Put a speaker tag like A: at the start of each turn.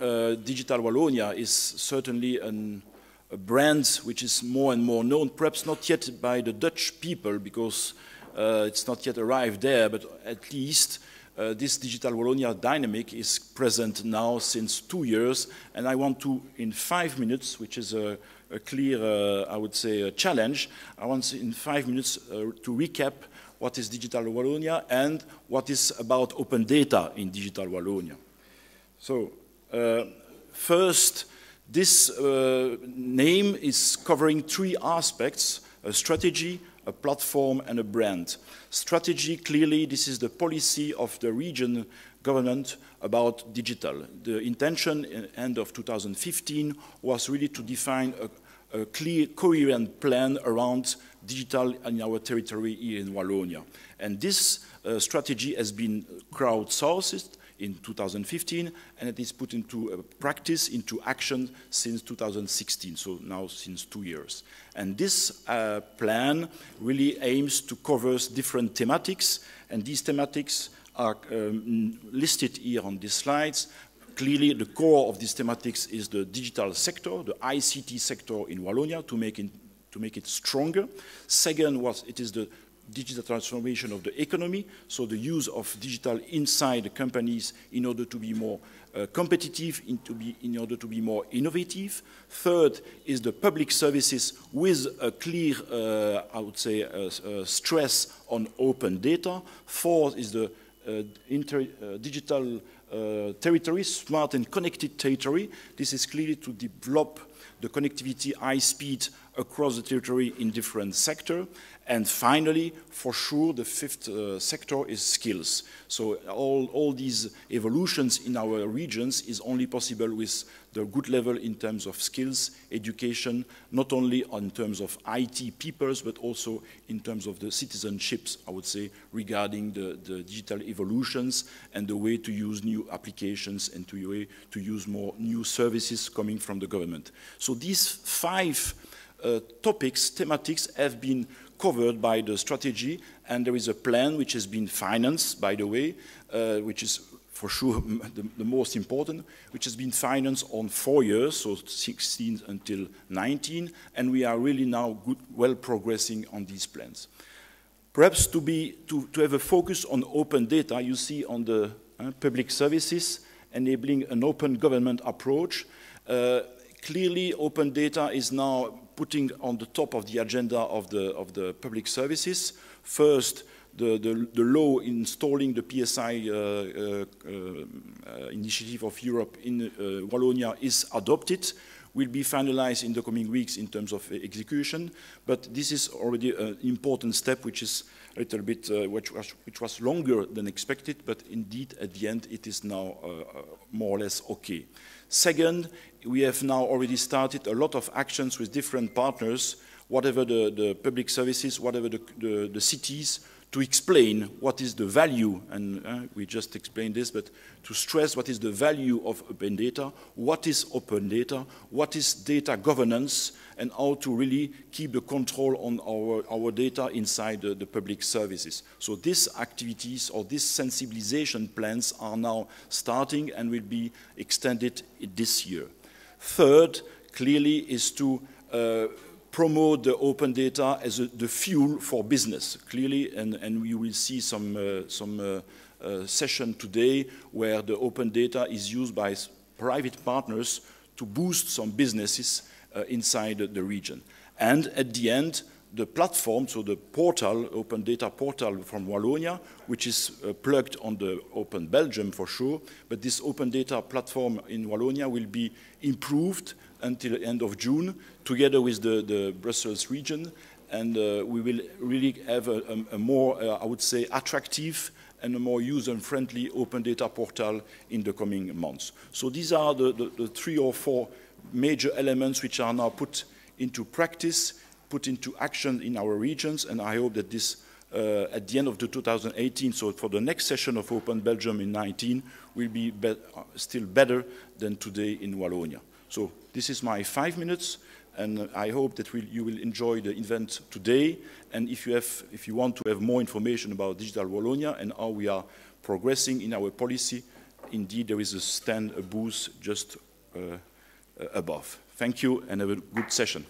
A: uh, Digital Wallonia is certainly an, a brand which is more and more known, perhaps not yet by the Dutch people because uh, it's not yet arrived there, but at least uh, this Digital Wallonia dynamic is present now since two years. And I want to, in five minutes, which is a, a clear, uh, I would say, challenge, I want in five minutes uh, to recap what is Digital Wallonia and what is about open data in Digital Wallonia. So, first, this uh, name is covering three aspects, a strategy, a platform and a brand. Strategy, clearly, this is the policy of the region government about digital. The intention in end of 2015 was really to define a, a clear, coherent plan around digital in our territory here in Wallonia. And this uh, strategy has been crowdsourced in 2015 and it is put into uh, practice, into action since 2016, so now since two years. And this uh, plan really aims to cover different thematics and these thematics are um, listed here on these slides. Clearly, the core of these thematics is the digital sector, the ICT sector in Wallonia to make it, to make it stronger. Second was it is the digital transformation of the economy, so the use of digital inside the companies in order to be more uh, competitive, in, to be, in order to be more innovative. Third is the public services with a clear, uh, I would say, uh, uh stress on open data. Fourth is the uh, uh, digital territory, smart and connected territory. This is clearly to develop the connectivity high speed across the territory in different sectors. And finally, for sure, the fifth uh, sector is skills. So all, all these evolutions in our regions is only possible with the good level in terms of skills, education, not only in terms of IT peoples, but also in terms of the citizenships, I would say, regarding the, the digital evolutions and the way to use new applications and to, to use more new services coming from the government. So these five uh, topics, thematics, have been covered by the strategy, and there is a plan which has been financed, by the way, uh, which is for sure the, the, most important, which has been financed on four years, so 16 until 19, and we are really now good, well progressing on these plans. Perhaps to, be, to, to have a focus on open data, you see on the uh, public services, enabling an open government approach. Uh, clearly, open data is now putting on the top of the agenda of the, of the public services. First, the, the, the law installing the PSI uh, uh, uh, initiative of Europe in uh, Wallonia is adopted, will be finalized in the coming weeks in terms of execution. But this is already an important step, which is a little bit, uh, which, was, which, was, longer than expected, but indeed at the end it is now uh, more or less okay. Second, we have now already started a lot of actions with different partners, whatever the, the public services, whatever the, the, the, cities, to explain what is the value, and uh, we just explained this, but to stress what is the value of open data, what is open data, what is data governance, and how to really keep the control on our, our data inside the, the public services. So these activities or these sensibilization plans are now starting and will be extended this year. Third, clearly, is to uh, promote the open data as a, the fuel for business, clearly, and, and we will see some, uh, some uh, uh session today where the open data is used by private partners to boost some businesses uh, inside the region. And at the end, the platform, so the portal, open data portal from Wallonia, which is uh, plugged on the Open Belgium for sure, but this open data platform in Wallonia will be improved until the end of June, together with the, the Brussels region, and uh, we will really have a, a, a more, uh, I would say, attractive and a more user-friendly open data portal in the coming months. So these are the, the, the three or four major elements which are now put into practice put into action in our regions, and I hope that this, uh, at the end of the 2018, so for the next session of Open Belgium in 19, will be, be uh, still better than today in Wallonia. So this is my five minutes, and I hope that we'll, you will enjoy the event today. And if you, have, if you want to have more information about Digital Wallonia and how we are progressing in our policy, indeed there is a stand, a booth just uh, above. Thank you and have a good session.